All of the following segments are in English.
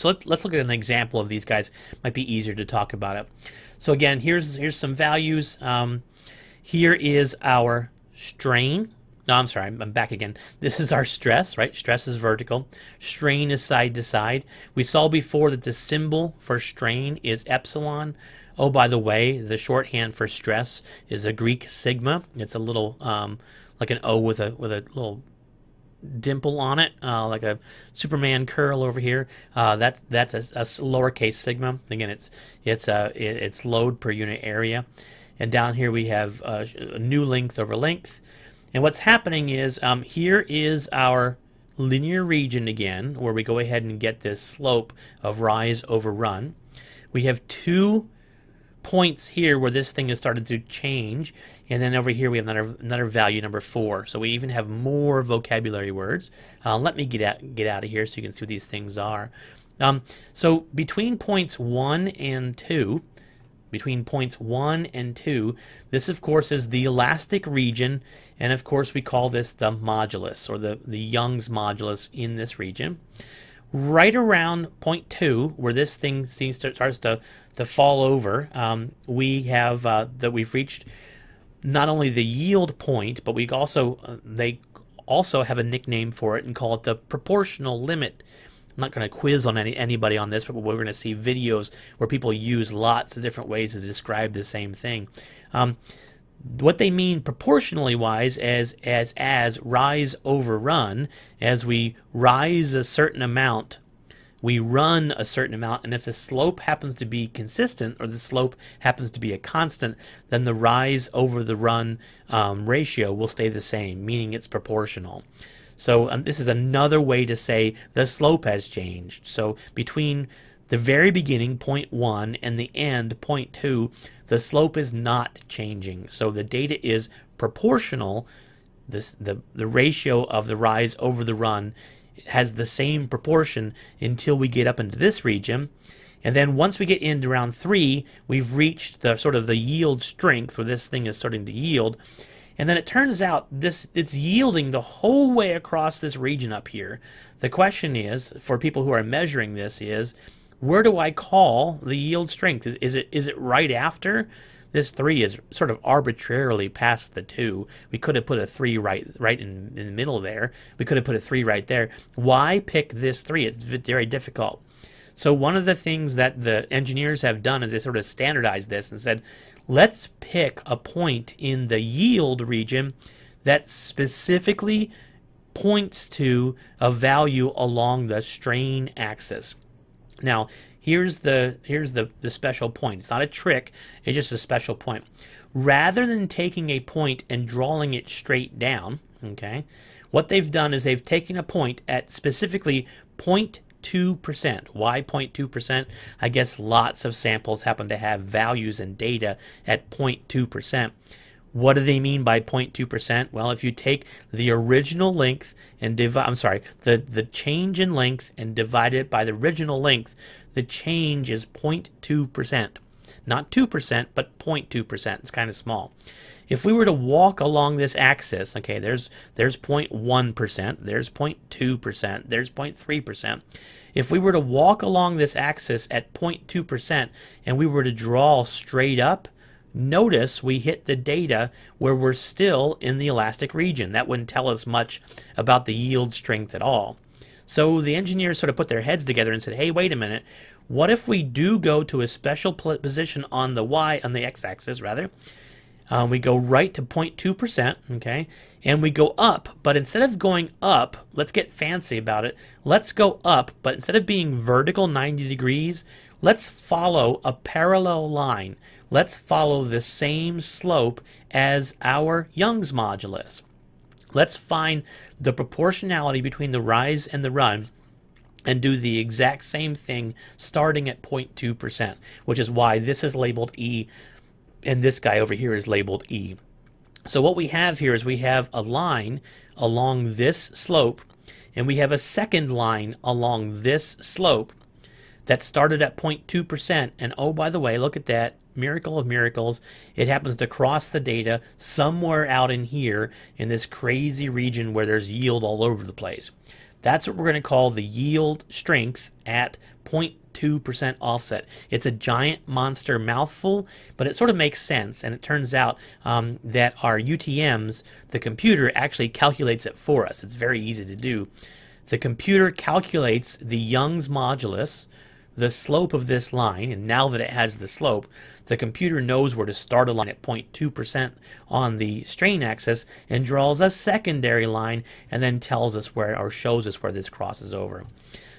So let's, let's look at an example of these guys. Might be easier to talk about it. So again, here's here's some values. Um, here is our strain. No, I'm sorry, I'm back again. This is our stress, right? Stress is vertical. Strain is side to side. We saw before that the symbol for strain is epsilon. Oh, by the way, the shorthand for stress is a Greek sigma. It's a little um, like an O with a with a little dimple on it, uh, like a Superman curl over here. Uh, that's that's a, a, lowercase sigma. Again, it's it's uh, it's load per unit area, and down here we have uh, a new length over length. And what's happening is um, here is our linear region again, where we go ahead and get this slope of rise over run. We have two points here where this thing has started to change. And then over here we have another another value number four. So we even have more vocabulary words. Uh, let me get out get out of here so you can see what these things are. Um, so between points one and two, between points one and two, this of course is the elastic region, and of course we call this the modulus or the the Young's modulus in this region right around point two, where this thing seems to starts to to fall over, um, we have uh, that we've reached not only the yield point, but we also uh, they also have a nickname for it and call it the proportional limit. I'm not going to quiz on any anybody on this, but we're going to see videos where people use lots of different ways to describe the same thing. Um, what they mean proportionally wise as as as rise over run. As we rise a certain amount we run a certain amount. And if the slope happens to be consistent or the slope happens to be a constant then the rise over the run um, ratio will stay the same meaning it's proportional. So um, this is another way to say the slope has changed. So between the very beginning, point 1, and the end, point 2, the slope is not changing. So the data is proportional. This, the, the ratio of the rise over the run has the same proportion until we get up into this region. And then once we get into round three, we've reached the sort of the yield strength where this thing is starting to yield. And then it turns out this it's yielding the whole way across this region up here. The question is, for people who are measuring this, is where do I call the yield strength? Is, is it is it right after? This three is sort of arbitrarily past the two. We could have put a three right right in, in the middle there. We could have put a three right there. Why pick this three? It's very difficult. So one of the things that the engineers have done is they sort of standardized this and said, let's pick a point in the yield region that specifically points to a value along the strain axis. Now, here's the here's the, the special point. It's not a trick, it's just a special point. Rather than taking a point and drawing it straight down, okay, what they've done is they've taken a point at specifically 0.2%. Why 0.2%? I guess lots of samples happen to have values and data at 0.2%. What do they mean by 0.2%? Well, if you take the original length and divide, I'm sorry, the, the change in length and divide it by the original length, the change is 0.2%. Not 2%, but 0.2%. It's kind of small. If we were to walk along this axis, okay, there's there's 0.1%, there's 0.2%, there's 0.3%. If we were to walk along this axis at 0.2% and we were to draw straight up, Notice we hit the data where we're still in the elastic region. That wouldn't tell us much about the yield strength at all. So the engineers sort of put their heads together and said, hey, wait a minute. What if we do go to a special position on the y, on the x-axis rather, um, we go right to 0.2%, okay, and we go up, but instead of going up, let's get fancy about it. Let's go up, but instead of being vertical 90 degrees, let's follow a parallel line. Let's follow the same slope as our Young's modulus. Let's find the proportionality between the rise and the run and do the exact same thing starting at 0.2%, which is why this is labeled E and this guy over here is labeled E. So what we have here is we have a line along this slope and we have a second line along this slope that started at 0.2%. And oh, by the way, look at that. Miracle of miracles. It happens to cross the data somewhere out in here in this crazy region where there's yield all over the place. That's what we're going to call the yield strength at 0.2% offset. It's a giant monster mouthful, but it sort of makes sense. And it turns out um, that our UTMs, the computer actually calculates it for us. It's very easy to do. The computer calculates the Young's modulus, the slope of this line, and now that it has the slope, the computer knows where to start a line at 0.2% on the strain axis and draws a secondary line and then tells us where or shows us where this crosses over.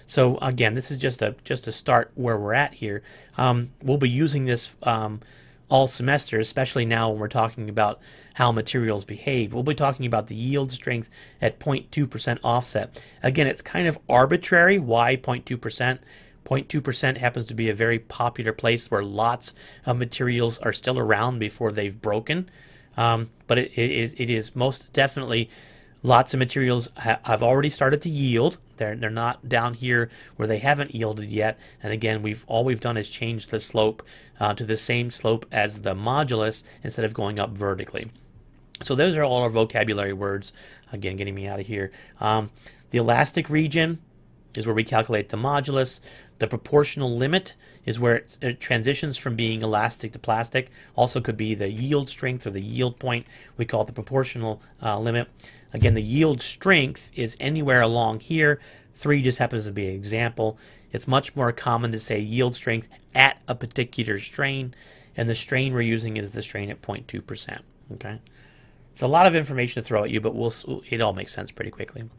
So again, this is just a just to start where we're at here. Um, we'll be using this um, all semester, especially now when we're talking about how materials behave. We'll be talking about the yield strength at 0.2% offset. Again, it's kind of arbitrary. Why 0.2%? 0.2% happens to be a very popular place where lots of materials are still around before they've broken. Um, but it, it, it is most definitely lots of materials ha- have already started to yield. They're, they're not down here where they haven't yielded yet. And again, we've all we've done is change the slope uh, to the same slope as the modulus instead of going up vertically. So those are all our vocabulary words. Again, getting me out of here. Um, the elastic region is where we calculate the modulus. The proportional limit is where it, it, transitions from being elastic to plastic. Also could be the yield strength or the yield point. We call it the proportional uh, limit. Again, the yield strength is anywhere along here. Three just happens to be an example. It's much more common to say yield strength at a particular strain, and the strain we're using is the strain at 0.2%. Okay, it's a lot of information to throw at you, but we'll it all makes sense pretty quickly.